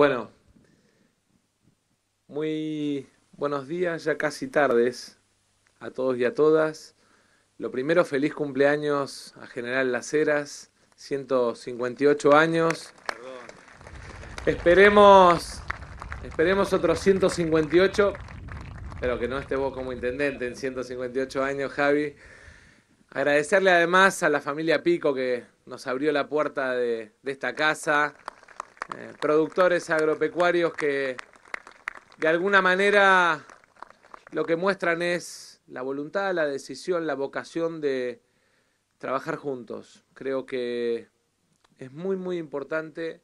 Bueno, muy buenos días, ya casi tardes a todos y a todas. Lo primero, feliz cumpleaños a General Las Heras, 158 años. Esperemos, esperemos otros 158, pero que no esté vos como intendente en 158 años, Javi. Agradecerle además a la familia Pico que nos abrió la puerta de, esta casa, eh, productores agropecuarios que de alguna manera lo que muestran es la voluntad, la decisión, la vocación de trabajar juntos. Creo que es muy, muy importante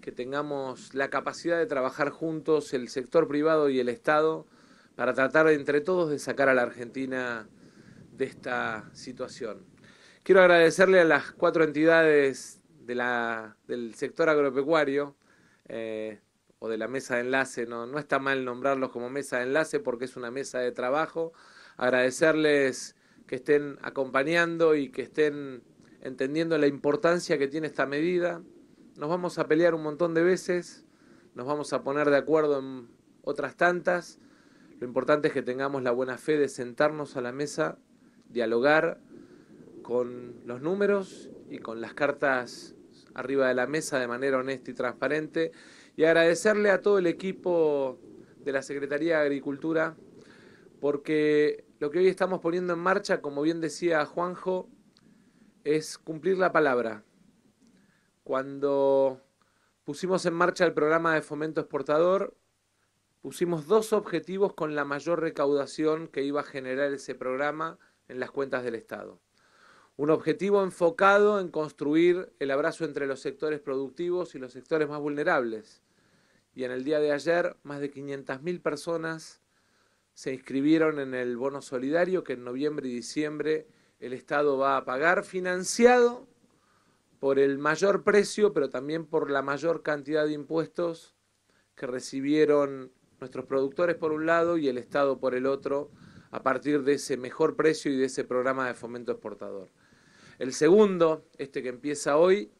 que tengamos la capacidad de trabajar juntos el sector privado y el Estado para tratar entre todos de sacar a la Argentina de esta situación. Quiero agradecerle a las cuatro entidades de la, del sector agropecuario eh, o de la mesa de enlace, no, no está mal nombrarlos como mesa de enlace porque es una mesa de trabajo. Agradecerles que estén acompañando y que estén entendiendo la importancia que tiene esta medida. Nos vamos a pelear un montón de veces, nos vamos a poner de acuerdo en otras tantas. Lo importante es que tengamos la buena fe de sentarnos a la mesa dialogar con los números y con las cartas arriba de la mesa de manera honesta y transparente y agradecerle a todo el equipo de la Secretaría de Agricultura porque lo que hoy estamos poniendo en marcha, como bien decía Juanjo, es cumplir la palabra. Cuando pusimos en marcha el programa de fomento exportador, pusimos dos objetivos con la mayor recaudación que iba a generar ese programa en las cuentas del Estado. Un objetivo enfocado en construir el abrazo entre los sectores productivos y los sectores más vulnerables. Y en el día de ayer, más de 500.000 personas se inscribieron en el bono solidario que en noviembre y diciembre el Estado va a pagar, financiado por el mayor precio, pero también por la mayor cantidad de impuestos que recibieron nuestros productores por un lado y el Estado por el otro a partir de ese mejor precio y de ese programa de fomento exportador. El segundo, este que empieza hoy,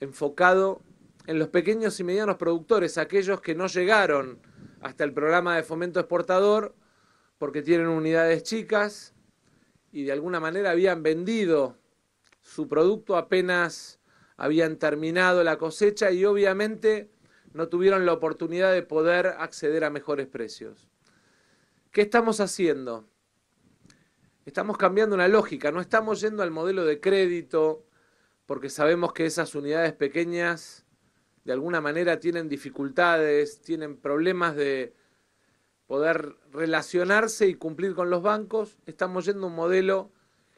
enfocado en los pequeños y medianos productores, aquellos que no llegaron hasta el programa de fomento exportador porque tienen unidades chicas y de alguna manera habían vendido su producto apenas habían terminado la cosecha y obviamente no tuvieron la oportunidad de poder acceder a mejores precios. ¿Qué estamos haciendo? Estamos cambiando una lógica, no estamos yendo al modelo de crédito porque sabemos que esas unidades pequeñas de alguna manera tienen dificultades, tienen problemas de poder relacionarse y cumplir con los bancos. Estamos yendo a un modelo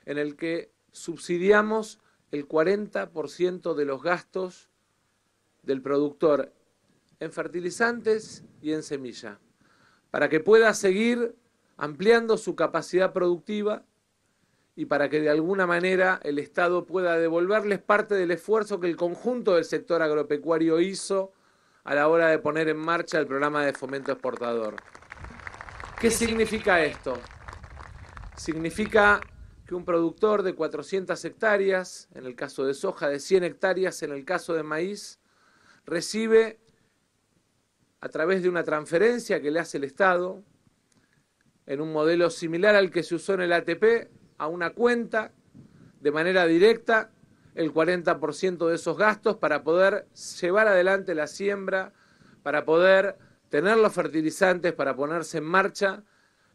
en el que subsidiamos el 40% de los gastos del productor en fertilizantes y en semilla para que pueda seguir ampliando su capacidad productiva y para que de alguna manera el Estado pueda devolverles parte del esfuerzo que el conjunto del sector agropecuario hizo a la hora de poner en marcha el programa de fomento exportador. ¿Qué significa esto? Significa que un productor de 400 hectáreas, en el caso de soja, de 100 hectáreas, en el caso de maíz, recibe a través de una transferencia que le hace el Estado, en un modelo similar al que se usó en el ATP, a una cuenta de manera directa el 40% de esos gastos para poder llevar adelante la siembra, para poder tener los fertilizantes, para ponerse en marcha,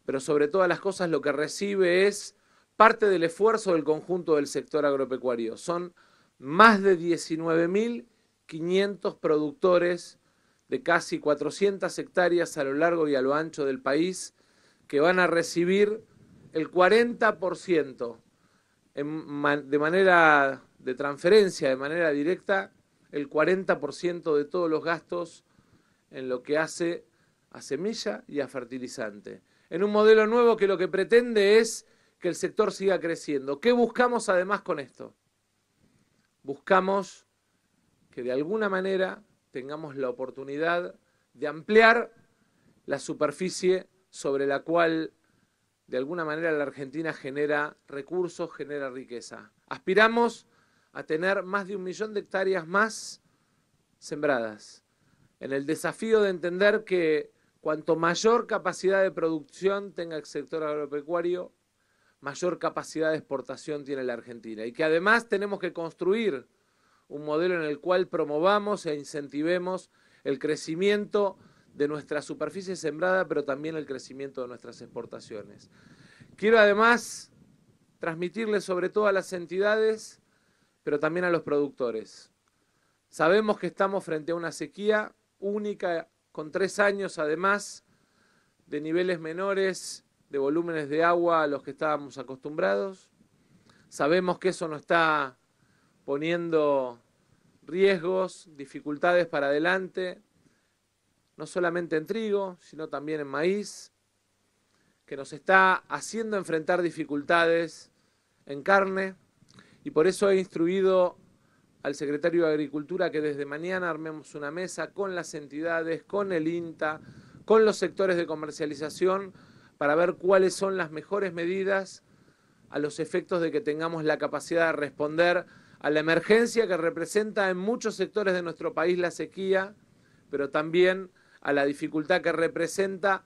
pero sobre todas las cosas lo que recibe es parte del esfuerzo del conjunto del sector agropecuario. Son más de 19.500 productores de casi 400 hectáreas a lo largo y a lo ancho del país que van a recibir el 40% de manera de transferencia, de manera directa, el 40% de todos los gastos en lo que hace a semilla y a fertilizante. En un modelo nuevo que lo que pretende es que el sector siga creciendo. ¿Qué buscamos además con esto? Buscamos que de alguna manera tengamos la oportunidad de ampliar la superficie sobre la cual de alguna manera la Argentina genera recursos, genera riqueza. Aspiramos a tener más de un millón de hectáreas más sembradas. en el desafío de entender que cuanto mayor capacidad de producción tenga el sector agropecuario, mayor capacidad de exportación tiene la Argentina. Y que además tenemos que construir un modelo en el cual promovamos e incentivemos el crecimiento de nuestra superficie sembrada, pero también el crecimiento de nuestras exportaciones. Quiero además transmitirles sobre todo a las entidades, pero también a los productores. Sabemos que estamos frente a una sequía única, con tres años además de niveles menores de volúmenes de agua a los que estábamos acostumbrados. Sabemos que eso nos está poniendo riesgos, dificultades para adelante, no solamente en trigo, sino también en maíz, que nos está haciendo enfrentar dificultades en carne, y por eso he instruido al secretario de Agricultura que desde mañana armemos una mesa con las entidades, con el INTA, con los sectores de comercialización, para ver cuáles son las mejores medidas a los efectos de que tengamos la capacidad de responder a la emergencia que representa en muchos sectores de nuestro país la sequía, pero también a la dificultad que representa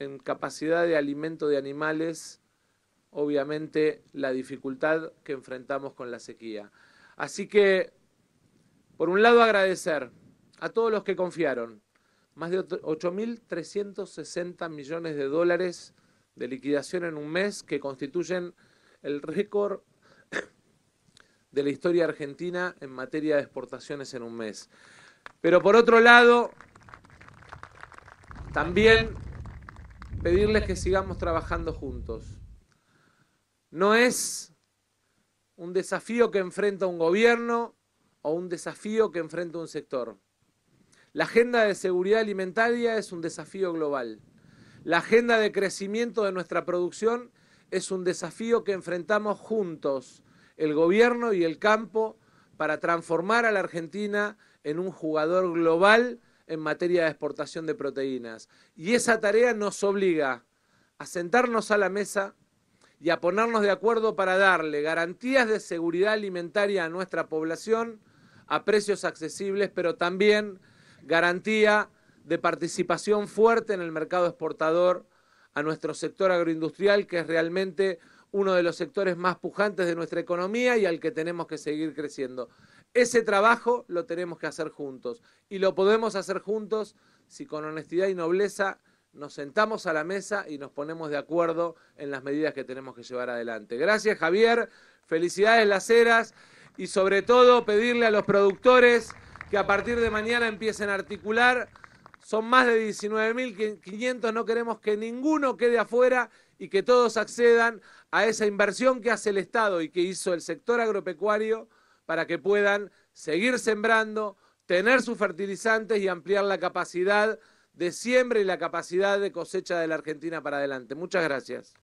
en capacidad de alimento de animales, obviamente la dificultad que enfrentamos con la sequía. Así que, por un lado, agradecer a todos los que confiaron, más de 8.360 millones de dólares de liquidación en un mes que constituyen el récord de la historia argentina en materia de exportaciones en un mes. Pero por otro lado, también pedirles que sigamos trabajando juntos. No es un desafío que enfrenta un gobierno o un desafío que enfrenta un sector. La agenda de seguridad alimentaria es un desafío global. La agenda de crecimiento de nuestra producción es un desafío que enfrentamos juntos el gobierno y el campo para transformar a la Argentina en un jugador global en materia de exportación de proteínas. Y esa tarea nos obliga a sentarnos a la mesa y a ponernos de acuerdo para darle garantías de seguridad alimentaria a nuestra población a precios accesibles, pero también garantía de participación fuerte en el mercado exportador a nuestro sector agroindustrial, que es realmente uno de los sectores más pujantes de nuestra economía y al que tenemos que seguir creciendo. Ese trabajo lo tenemos que hacer juntos y lo podemos hacer juntos si con honestidad y nobleza nos sentamos a la mesa y nos ponemos de acuerdo en las medidas que tenemos que llevar adelante. Gracias Javier, felicidades Las Heras y sobre todo pedirle a los productores que a partir de mañana empiecen a articular. Son más de 19.500, no queremos que ninguno quede afuera y que todos accedan a esa inversión que hace el Estado y que hizo el sector agropecuario para que puedan seguir sembrando, tener sus fertilizantes y ampliar la capacidad de siembra y la capacidad de cosecha de la Argentina para adelante. Muchas gracias.